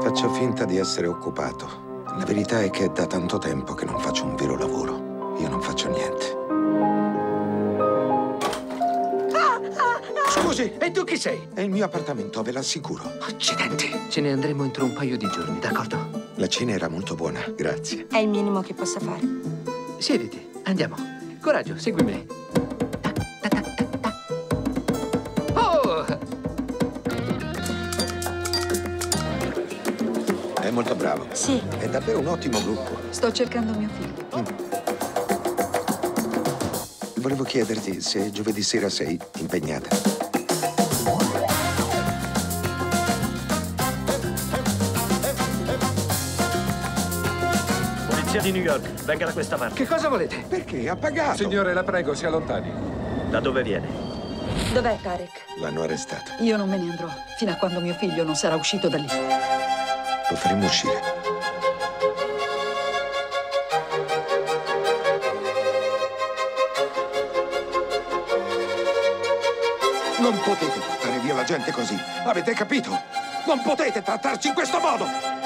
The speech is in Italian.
Faccio finta di essere occupato. La verità è che è da tanto tempo che non faccio un vero lavoro. Io non faccio niente. Scusi, e tu chi sei? È il mio appartamento, ve l'assicuro. Accidenti. Ce ne andremo entro un paio di giorni, d'accordo? La cena era molto buona, grazie. È il minimo che possa fare. Siediti, andiamo. Coraggio, seguimi. È molto bravo. Sì, È davvero un ottimo gruppo. Sto cercando mio figlio. Volevo chiederti se giovedì sera sei impegnata. Polizia di New York, venga da questa parte. Che cosa volete? Perché? Ha pagato. Signore, la prego, si allontani. Da dove viene? Dov'è Tarek? L'hanno arrestato. Io non me ne andrò fino a quando mio figlio non sarà uscito da lì. Faremo uscire. Non potete portare via la gente così. Avete capito? Non potete trattarci in questo modo!